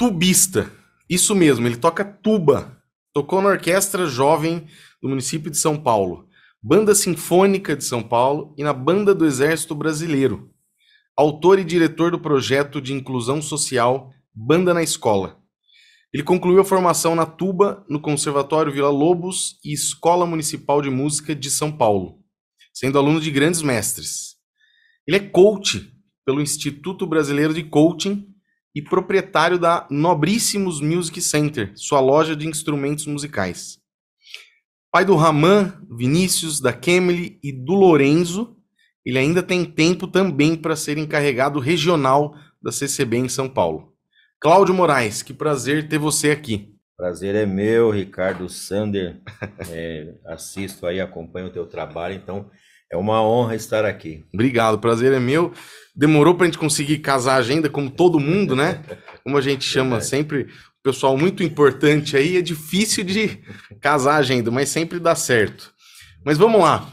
tubista. Isso mesmo, ele toca tuba. Tocou na Orquestra Jovem do município de São Paulo, Banda Sinfônica de São Paulo e na Banda do Exército Brasileiro. Autor e diretor do projeto de inclusão social Banda na Escola. Ele concluiu a formação na tuba no Conservatório Vila Lobos e Escola Municipal de Música de São Paulo, sendo aluno de grandes mestres. Ele é coach pelo Instituto Brasileiro de Coaching e proprietário da Nobríssimos Music Center, sua loja de instrumentos musicais. Pai do Raman, Vinícius, da Kemily e do Lorenzo, ele ainda tem tempo também para ser encarregado regional da CCB em São Paulo. Cláudio Moraes, que prazer ter você aqui. Prazer é meu, Ricardo Sander. É, assisto aí, acompanho o teu trabalho, então é uma honra estar aqui. Obrigado, prazer é meu. Demorou para a gente conseguir casar a agenda, como todo mundo, né? Como a gente chama Verdade. sempre, o pessoal muito importante aí, é difícil de casar a agenda, mas sempre dá certo. Mas vamos lá.